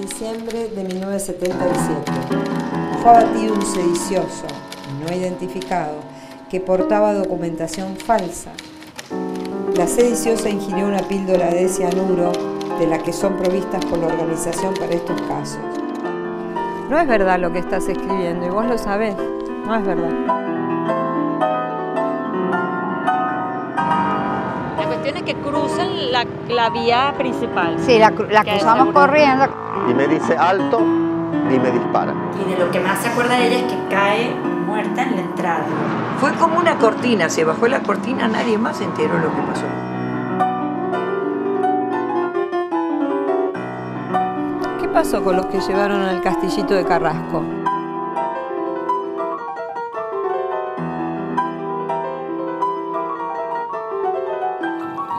diciembre de 1977. Fue abatido un sedicioso, no identificado, que portaba documentación falsa. La sediciosa ingirió una píldora de cianuro de la que son provistas por la organización para estos casos. No es verdad lo que estás escribiendo y vos lo sabés. No es verdad. Que cruzan la, la vía principal. Sí, la, cruzamos corriendo. Y me dice alto y me dispara. Y de lo que más se acuerda de ella es que cae muerta en la entrada. Fue como una cortina, se bajó la cortina, nadie más se enteró lo que pasó. ¿Qué pasó con los que llevaron al castillito de Carrasco?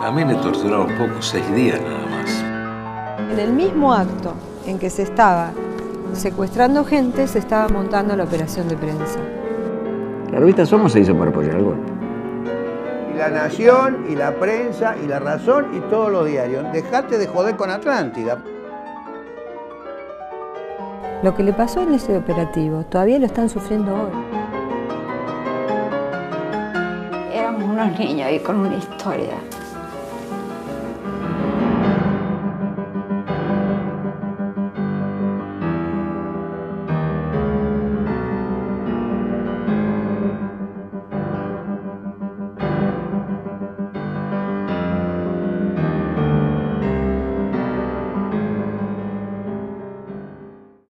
A mí me torturaron poco, seis días nada más. En el mismo acto en que se estaba secuestrando gente, se estaba montando la operación de prensa. La revista Somos se hizo para apoyar golpe. Y la Nación, y la prensa, y la Razón, y todos los diarios. Dejate de joder con Atlántida. Lo que le pasó en ese operativo todavía lo están sufriendo hoy. Éramos unos niños ahí con una historia.